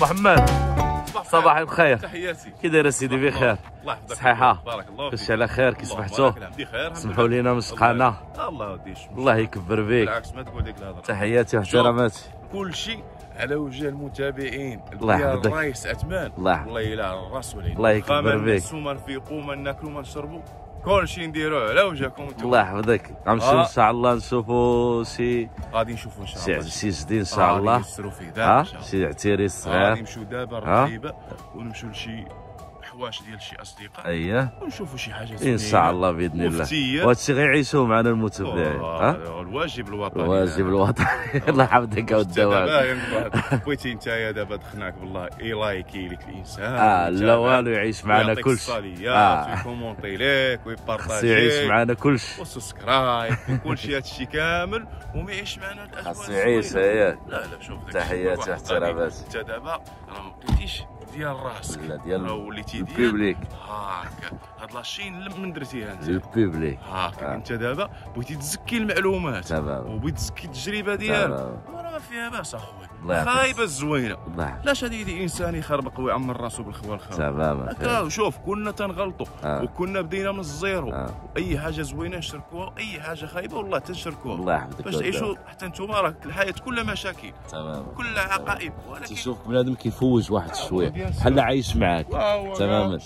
محمد. صباح الخير. تحياتي. كي داير سيدي بخير الله يحفظك. صحيحة. بارك الله فيك. على خير كي سمحتوا سمحوا. لينا مسقانا الله وديش الله يكبر بك بالعكس ما تقول ديك الهضره تحياتي واحتراماتي. كل شيء على وجه المتابعين. الله يحفظك. الرئيس عثمان الله. الله يلا الراس الله يكبر خا ما بك. ننسوا ما نفيقوا ما ناكلوا ما نشربوا كل شيء نديروه على وجهكم أنتم الله يحفظك غنمشيو آه. إن شاء الله نشوفوا شي غادي نشوفوا إن شاء الله شي جديد إن شاء غادي الله يسروا فيه دابا ها إن شاء الله. شي عتيري غادي صغير نمشيو دابا ها؟ الرقيبه ونمشيو لشي حواش ديال شي أصدقاء. اييه ونشوفوا شي حاجة إن شاء الله بإذن الله. وهادشي غيعيشوه معنا المتابعين ها؟ الواجب الوطني. الواجب الوطني. الله يحفظك ودوام بغيتي انت يا دابا دخلناك بالله. يلايكي لك الإنسان آه لا والو يعيش معنا كلشي آه. ويكومونطي لك خصو ويبارطاجي يعيش معنا كلشي وسبسكرايب وكل شيء هادشي كامل. وما يعيش معنا الاجواء خاصو يعيش. هي لا لا شوف تحياتي الشيء. واحترامات. انت دابا راه ما بقيتيش ديال راسك. لا ديال راه وليتي ديال البيبليك هاكا هاد لاشين من درتيها أنت. البيبليك هاكا آه. أنت دابا بغيتي تزكي المعلومات. وبغيتي تزكي التجربة ديالك. وراه ما فيها باس اخويا الله يعطيك خايبه الزوينة. لاش هادي يدي إنسان يخربق ويعمر راسو بالخوا الخاوي تماما شوف كنا تنغلطوا آه. وكنا بدينا من ال zéro. آه. أي حاجة زوينة نشاركوها أي حاجة خايبه والله تنشاركوها الله يحفظك باش تعيشوا. حتى نتوما راه الحياة كلها مشاكل. تمام كلها عقائب. ولكن تشوف بنادم كيفوج واحد شوية. بحال عايش معاك. واو، تماما.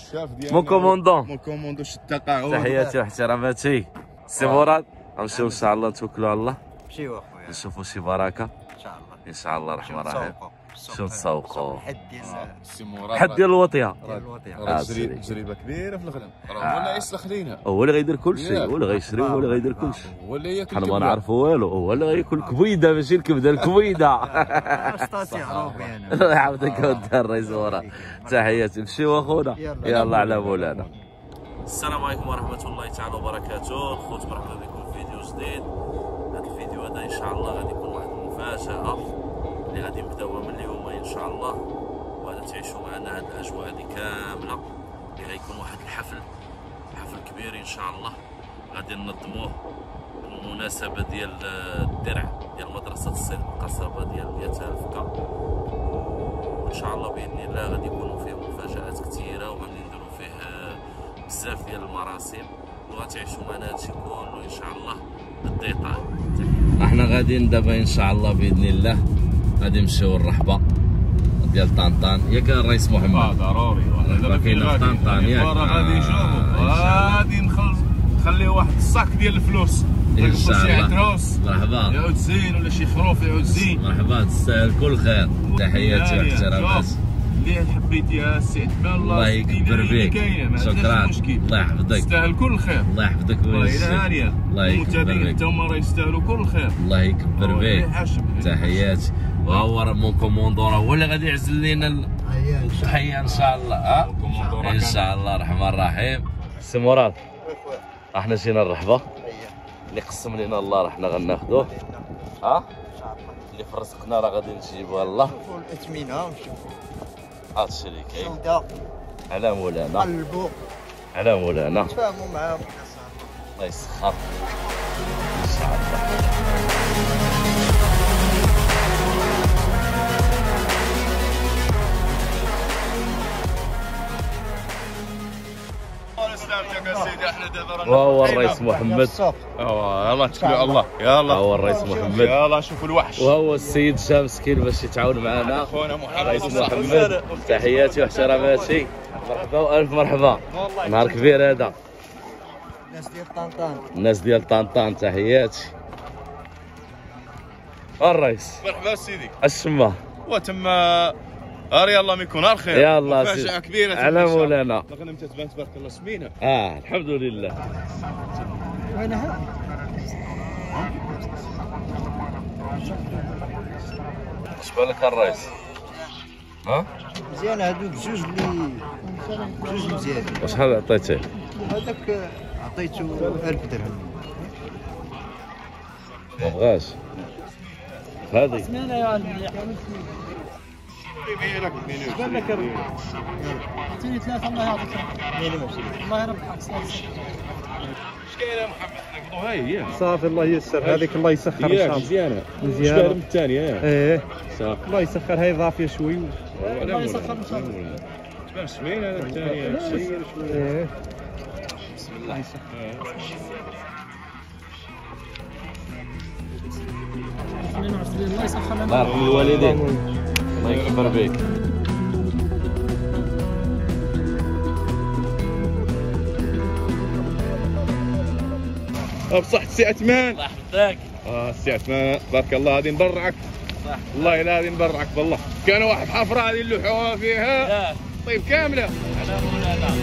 mon commandant mon commandant شد التقاعد تحياتي وأحتراماتي. سي مراد غنمشيو ان شاء الله نتوكلوا على الله. مشيو اخويا نشوفوا شي بركه إن شاء الله ان شاء الله الرحمن الرحيم. شو نسوقوا الحد ديال سي مراد حد ديال الوطيه آه،. تجربة كبيرة في الخدم آه. راه هو اللي يسلخ لينا هو اللي غيدير كل شيء. هو اللي غيشري هو اللي غيدير كل شيء. هو اللي ياكل حنا ما. نعرفوا والو. هو اللي غياكل كبيدة ماشي الكبده الكبيدة. أنا. الله يحفظك يا ود الرئيس ورا. تحياتي. مشيو أخونا. يلا. يلا على مولانا. السلام عليكم ورحمة الله تعالى وبركاته. خوت مرحبا بكم في فيديو جديد. هذا الفيديو هذا إن شاء الله غادي يكون واحد المفاجأة. من اليوم إن شاء الله. وغادي تعيشوا معنا هذه الأجواء هذه كاملة. اللي غيكون واحد الحفل حفل كبير إن شاء الله. غادي ننظموه بالمناسبة ديال الدرع ديال مدرسة الصيد القصبة ديال يتافكا وإن شاء الله بإذن الله غادي يكونوا فيه مفاجآت كثيرة وغادي نديروا فيه بزاف ديال المراسم وغتعيشوا معنا هادشي كله إن شاء الله. بالديتاي إحنا غاديين دابا إن شاء الله بإذن الله. غادي نمشيو الرحبة؟ ديال طنطان. ياك الرئيس آه محمد ضروري دابا كاين غادي- طنطان ياك. راه غادي آه، إن شاء غادي نخلص نخلي واحد الصاك ديال الفلوس. نلبسوا شاء الله. عتروس. مرحبا. يعود زين ولا شي خروف يعود زين. مرحبا تستاهل كل خير. تحياتي يا- يا، واحترامات شوف، اللي حبيت يا سي عثمان الله الله يكبر ما شكرا. الله يحفظك. تستاهل كل خير. الله يحفظك ينهاريا الله يكبر المتابعين بك. حتى هما راه يستاهلوا كل خير. الله يكبر يحشم. تحياتي. راه mon commandant هو اللي غادي يعزل شاء التحيه إن شاء الله. ها إن شاء الله الرحمن الرحيم. سي مراد إحنا جينا الرحبة. اللي قسم لنا الله رحنا غناخذوه ها الله. اللي في رزقنا راه غادي نجيبوها الله شوفوا الاثمنه ونشوفوا هادشي اللي كاين. سودا على مولانا. قلبوا على مولانا. تفاهموا معاهم. الله يسخر. إن شاء الله. الله يسلمك يا سيدي إحنا دابا رانا وهو في الرئيس محمد. آه يلا اتكلوا على الله. يلا. وهو الرئيس محمد. يلا شوفوا الوحش. وهو السيد شاب مسكين باش يتعاون معنا. أخونا محمد الرئيس محمد تحياتي وأحتراماتي. مرحبا وألف مرحبا. نهار كبير هذا. الناس ديال طنطان. الناس ديال طنطان تحياتي. الرئيس. مرحبا سيدي. الشما وتما ار يلا منكم نهار خير. يلا مفاجأة سيدي. كبيرة تما على الله. مولانا. تتبان تبارك الله سمينة. آه الحمد لله. وين هذا اش بالك الرئيس. ها؟ مزيان هذوك جوج اللي جوج مزيان وشحال عطيتيه هذاك عطيته 1000 درهم. ما بغاش. هذه. لك اعطيني ثلاثة الله يعطيك الله محمد صافي الله ييسر هذيك الله يسخر ان شاء الله مزيانه من الثانية إيه صافي الله يسخر هاي ضافيه شوي الله يسخر ان شاء الله تبان سمين هذا الثانية سير شوية إيه بسم الله يسخر الله يرحم الوالدين الله يكبر بك بصحة سي عثمان؟ الله يحفظك. آه سي عثمان بارك الله هذه نبرعك والله لا هذه نبرعك بالله كان واحد حفرة هذه اللحوها فيها. لا. طيب كاملة. على مولانا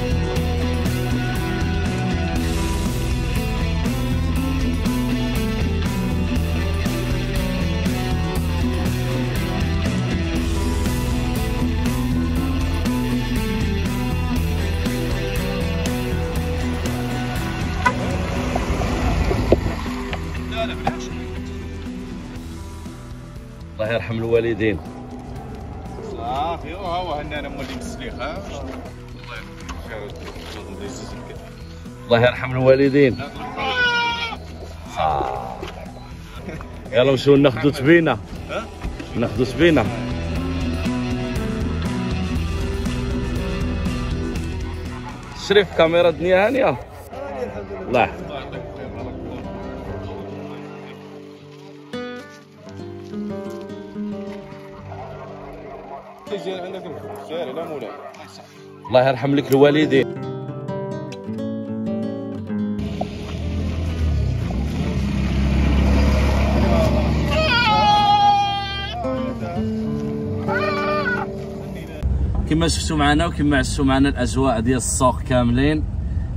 الله يرحم الوالدين. صافي وهو هنا مولي مسليخ الله يخليك الله يرحم الوالدين. آه. يلا نمشيو ناخذوا تبينة. ناخذوا تبينة. شريف كاميرا دنيا هانية. الله. يحفظك الله يرحم لك الوالدين. كما شفتوا معنا وكما عشتوا معنا الأجواء ديال السوق كاملين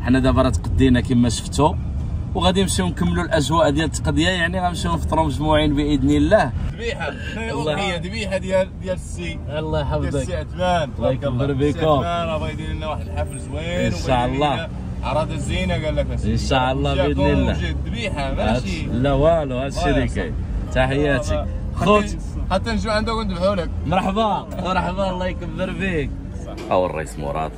حنا دابا راه تقدينا كما شفتوا. وغادي نمشيو نكملوا الأجواء ديال التقضية. يعني غنمشيو نفطروا مجموعين بإذن الله. ذبيحة. الاغنيه ذبيحة ديال ديال السي. الله ديال السي عثمان. الله يكبر السي بكم. عثمان راه بغا يدير لنا واحد الحفل زوين إن شاء الله. لنا عراض الزينة قال لك إن شاء الله بإذن الله. ذبيحة ماشي. لا والو هادشي اللي كاين تحياتي. خوت حتى نجيو عندك وندبحوا لك. مرحبا. مرحبا. الله يكبر فيك هاو الرئيس مراد.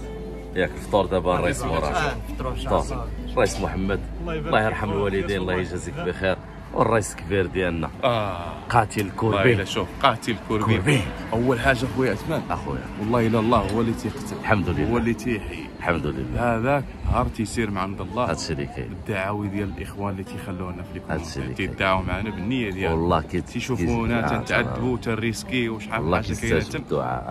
ياك الفطور دابا الرئيس مراد. فطور الرئيس محمد. الله يرحم الوالدين الله يجازيك بخير. والرئيس الكبير ديالنا. آه. قاتل courbine شوف قاتل courbine courbine. أول حاجة خويا عثمان أخويا. والله الا الله هو اللي تيقتل. الحمد هو لله اللي تيحيي. الحمد لله. هذاك نهار تيسير من عند الله. هادشي اللي كاين. الدعاوي ديال الإخوان اللي تيخلونا في هادشي اللي كاين. تيدعوا معنا بالنية ديالهم والله كي تيشوفونا تنتعذبوا تن risquer وشحال من حاجة كاينة.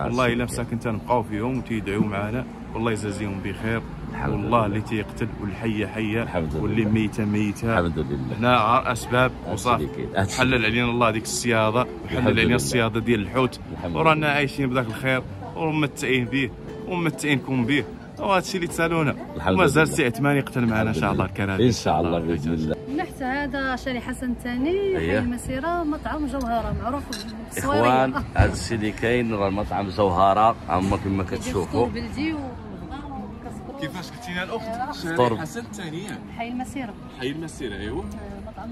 والله إلا. مساكن تنبقاو فيهم وتيدعيو معنا. والله يجازيهم بخير. والله لله. اللي تيقتل والحي حيه واللي. ميته ميته الحمد لله. هنا أسباب وصافي حلل علينا الله ديك الصياده وحلل علينا. الصياده ديال الحوت. ورانا. عايشين بداك الخير ومتعين به ومتعينكم به. وهذا الشيء اللي تسالونا. ومازال. سي عثمان يقتل معنا إن شاء الله الكلام. إن شاء الله بإذن الله. نحت هذا شارع حسن الثاني أيه. حي المسيرة مطعم جوهرة معروف. إخوان. هذا الشيء اللي كاين راه المطعم جوهرة. هما كما كتشوفوا. كيفاش قلتينا الأخت. شارع حسن الثانية. حي المسيرة. حي المسيرة ايوا مطعم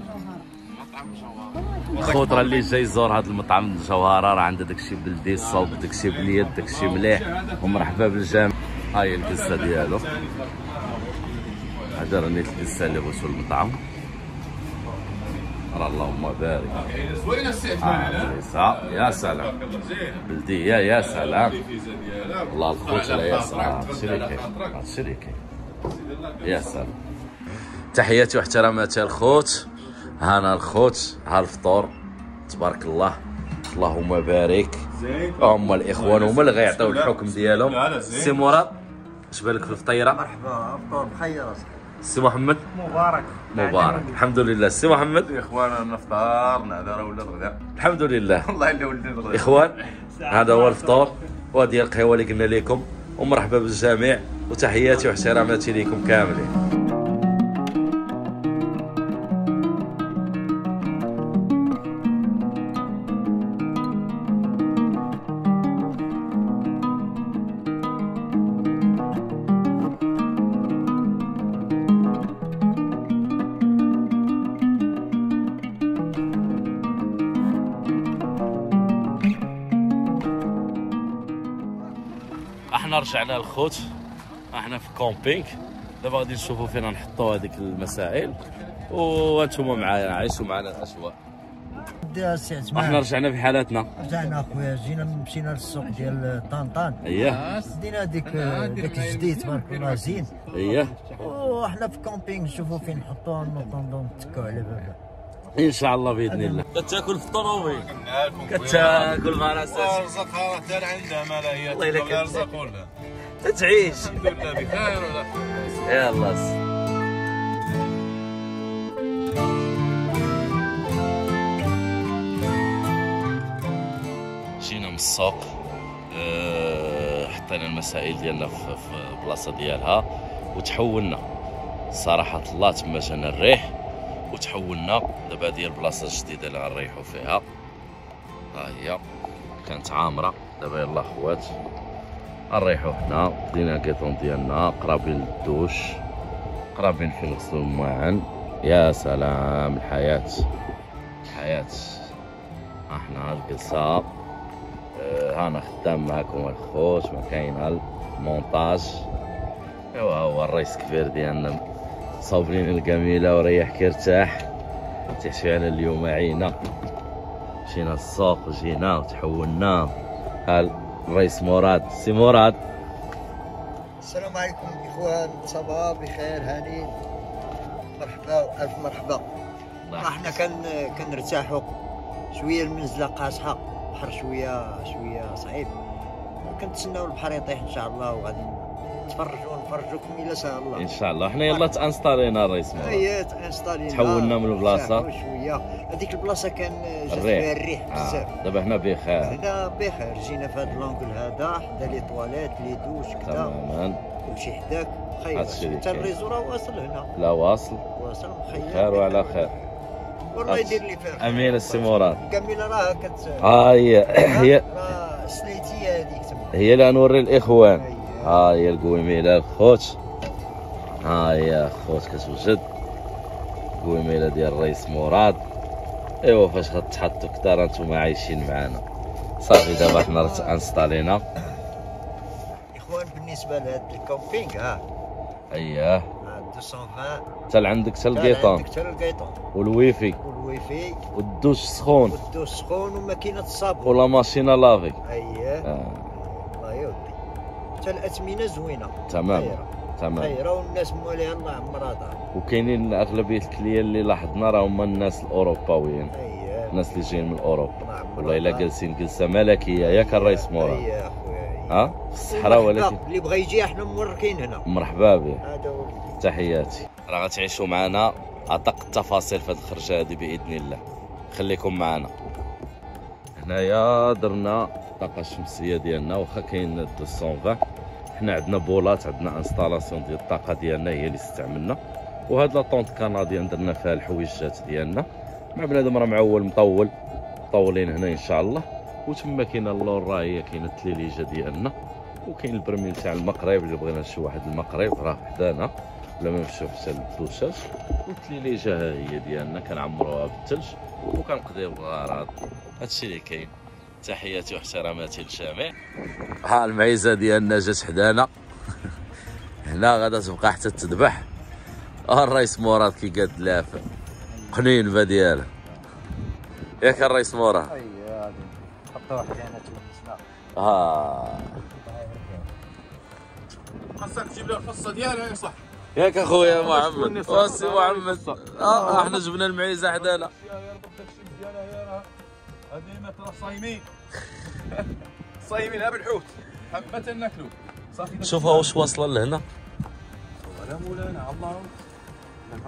الخوت راه اللي جاي يزور هذا المطعم الجوهره راه عنده داكشي بلدي الصوب داكشي باليد داكشي مليح ومرحبا بالجامع ها هي القصة ديالو. هذا راني القصة اللي غسل المطعم. اللهم بارك. زوينه آه، عثمان القصة. يا سلام. بلديه يا سلام. والله الخوت لا يا سلام. هادشي اللي كاين يا سلام. تحياتي واحتراماتي الخوت. هانا الخوت ها الفطور. تبارك الله. اللهم بارك. هما الإخوان هما اللي غيعطيو الحكم ديالهم. سي مراد اش بالك في الفطيرة؟ مرحبا افطار بخير. سي محمد؟ مبارك. مبارك. الحمد لله. سي محمد؟ يا اخوانا نفطر نهضر ولا الغداء. الحمد لله. والله الا ولد الغداء. إخوان هذا هو الفطور وهذه القهوة اللي قلنا لكم. ومرحبا بالجميع وتحياتي واحتراماتي لكم كاملين. رجعنا الخوت. إحنا في camping دابا غادي نشوفوا فين نحطوا هذيك المسائل. وأنتم معايا عيشوا معنا الاجواء إحنا رجعنا في حالاتنا. رجعنا اخويا جينا مشينا للسوق ديال طنطان. اييه دينا ديك ديك الجديد تبارك الله زين اييه وحنا في camping نشوفوا فين نحطوها نتكوا على بابا. إن شاء الله بإذن الله. كتاكل في الطوموبيل كتاكل مع راسك رزقها حتى عندها ما لا هي الله يلا كتاكل. رزق ولا تتعيش. الحمد لله بخير ولا يلا. جينا من السوق آه، حطينا المسائل ديالنا في في بلاصة ديالها وتحولنا. صراحة الله تما جانا الريح. وتحولنا. دابا هذه هي البلاصة الجديدة اللي غنريحو فيها. ها هي. كانت عامرة. دابا يلا خوات. غنريحو هنا. بدينا الكيطون ديالنا. قرابين للدوش. قرابين فين نغسلو الماعن يا سلام. الحياة. الحياة. ها حنا الجلسة. آه، هانا خدام معكم الخوت. ما كاين المونتاج. ايوا هو الرئيس كبير ديالنا. صابرين الجميلة وريحك ارتاح تحشي على اليوم عينا مشينا للسوق وجينا وتحولنا. ها الرئيس مراد؟ سي مراد. السلام عليكم إخوان صباح بخير هاني. مرحبا الف مرحبا. إحنا كان كنرتاحوا شوية المنزله قاصحه البحر شوية شوية صعيب. كنتسناو البحر يطيح إن شاء الله وغادي نتفرجوا ونفرجوكم إلى شاء الله. إن شاء الله. حنا يلا تأنستالينا الرئيس مراد هي انستالينا تحولنا من البلاصة. نرتاحوا شوية. هذيك البلاصة كان جات. فيها الريح بزاف. آه. دابا هنا بخير. هنا بخير. جينا في هذا l'angle هذا حدا les toilettes les douches كذا. تماما. كلشي حداك. خير. اللي حتى. ال réseau راه واصل هنا. لا واصل. واصل. مخير. خير وعلى خير. والله. يدير لي فيها امين السي مراد كميلة راه كت ها هي هي سليتية هذيك تما. هي لا نوري الإخوان. ها هي القويميله الخوت ها هي خوت كتوجد القويميله ديال الرئيس مراد. ايوا فاش غتحطوا كدار أنتم عايشين معانا صافي دابا حنا انستالينا إخوان بالنسبة لهاد ال camping ها. اييه ها 220 حتى عندك حتى القيطان حتى القيطون والويفي. والويفي. والدوش سخون. والدوش سخون وماكينة الصابون ولا machine à laver اييه آه. الله يودي حتى الأثمنة زوينة. تمام تمام. خيرة والناس مواليها الله عمرها دار وكاينين أغلبية الكليان اللي لاحظنا راه هما الناس الأوروباويين. اييه الناس اللي جايين من أوروبا. والله إلا. جالسين جلسة ملكية. ياك الرئيس مورا. اييه أخويا ها؟ في الصحراء ولكن اللي بغى يجي إحنا موركين هنا. مرحبا به تحياتي. راه غتعيشوا معنا. ادق التفاصيل في هذه الخرجة هذه بإذن الله. خليكم معنا. هنايا درنا الطاقه الشمسية ديالنا واخا كاين 220 حنا عندنا بولات عندنا installation ديال الطاقة ديالنا هي اللي استعملنا وهاد la tente canadienne درنا فيها الحويجات ديالنا. مع بنادم راه معول مطول مطولين هنا إن شاء الله. وتما كاينة اللور راه هي كاينة الثليليجة ديالنا. وكاين البرميل تاع المقرب اللي بغينا شي واحد المقرب راه حدانا. ولا ما نمشيو حتى للدوشاج والثليليجة ها هي ديالنا كنعمروها بالثلج وكنقضيو الغراض هادشي اللي كاين. تحياتي واحتراماتي للجميع. ها المعيزة ديالنا جات حدانا. هنا غادا تبقى حتى تذبح. ها الرئيس مراد كي قاد لافه قنينبه ديالها. ياك الرئيس مراد هذه حط واحد هنا تلبسنا ها خاصك تجيب له الفصه ديالها يا صح ياك اخويا محمد. واسي محمد. آه إحنا جبنا المعيزة حدانا. هذه ترى صايمين. صايمين بالحوت. حبة ناكلو. شوفها واش واصلة لهنا. ولا مولانا الله.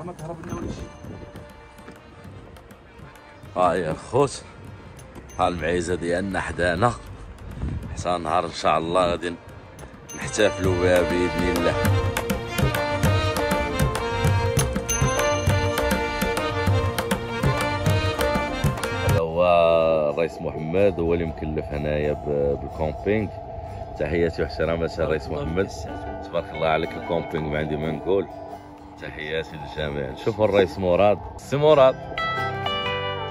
ما تهرب لنا ولا شيء. ها يا الخوت ها المعيزة ديالنا حدانا. حتى نهار إن شاء الله غادي نحتفلوا بها بإذن الله. الرئيس محمد هو اللي مكلف هنايا ب- بال camping. تحياتي واحتراماتي الرئيس محمد. تبارك الله عليك ال camping ما عندي ما نقول. تحياتي للجميع. نشوفوا الرئيس مراد. سي مراد.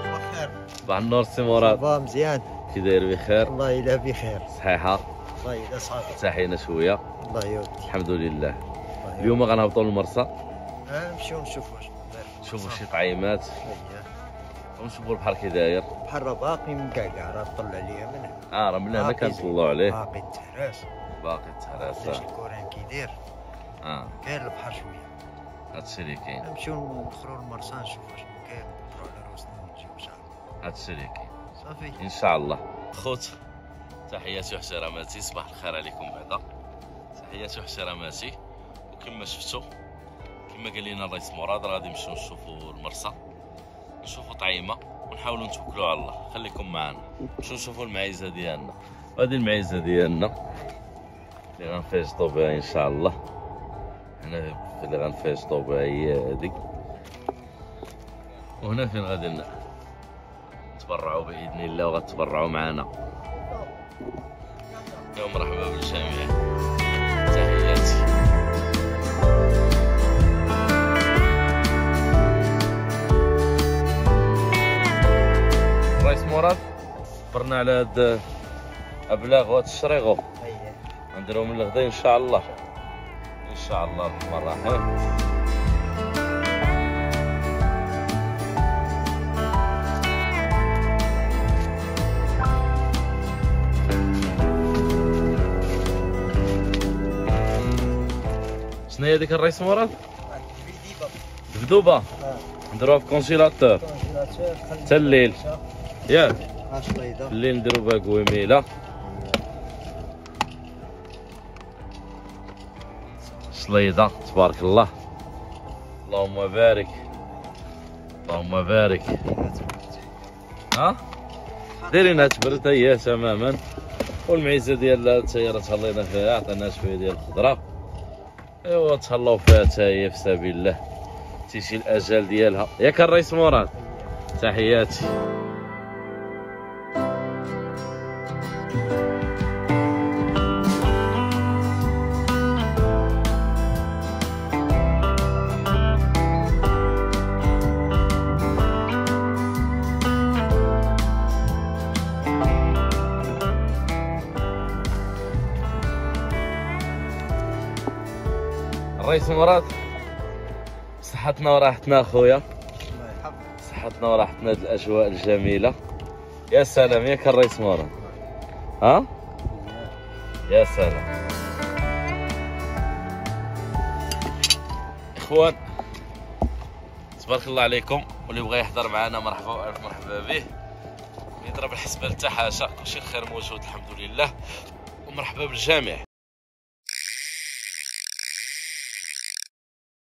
بخير. صباح النور سي مراد. ça va مزيان. كي داير بخير. الله يلا بخير. صحيحة. الله يلا صافي. ساحينا شوية. الله يودي الحمد لله. اليوم غنهبطوا للمرسى. آه، نمشيو نشوفوا. نشوفوا. شي طعيمات. ونشوفوا البحر كي داير راه باقي مكعكع راه طلع عليا من هنا آه راه من هنا كنطلعوا عليه. باقي التهراس باقي علاش التهراسه الكوران كيدير؟ آه. كاين البحر شوية. هادشي اللي كاين. نمشيو ندخلوا للمرسى نشوفوا واش كاين. نروحوا على روسنا ونجيو إن شاء الله. هادشي اللي كاين. صافي. إن شاء الله. خوت تحياتي واحتراماتي صباح الخير عليكم بعدا. تحياتي واحتراماتي وكما شفتوا كما قال لنا الرئيس مراد غادي نمشيو نشوفوا المرسى. نشوفوا طعيمة ونحاولوا نتوكلوا على الله. خليكم معنا. نمشيو نشوفوا المعيزة ديالنا؟ وهذه المعيزة ديالنا. اللي غنفاجطوا بها إن شاء الله. هنا اللي غنفاجطوا بها هي هذيك. وهنا فين غادي ن- تبرعوا بإذن الله وغتبرعوا معنا. يا مرحبا بالجميع. مراد. برنا على هاد أبلاغ وهاد الشريغو اييه من الغدا إن شاء الله. إن شاء الله الرحمن الرحيم. شنو هي ديك الرئيس مراد؟ بدوبة نديروها في كونسيلاتور حتى الليل ياك. الليل نديرو بها كويميلة صليدة تبارك الله. اللهم بارك. اللهم بارك. ها؟ دايرينها تبرد هي تماما. والمعيزه ديال التيارة تهلينا فيها عطينا شوية ديال الخضرة. أيوا تهلاو فيها حتى هي في سبيل الله. تيجي الأجل ديالها. ياك الرئيس مراد تحياتي. الرئيس مراد صحتنا وراحتنا يحفظك. صحتنا وراحتنا هاد الأجواء الجميلة. يا سلام ياك الرئيس مراد ها؟ يا سلام. إخوان تبارك الله عليكم. واللي بغى يحضر معنا مرحبا وألف مرحبا به. يضرب الحسبة حتى حاشا كلشي خير موجود الحمد لله. ومرحبا بالجميع.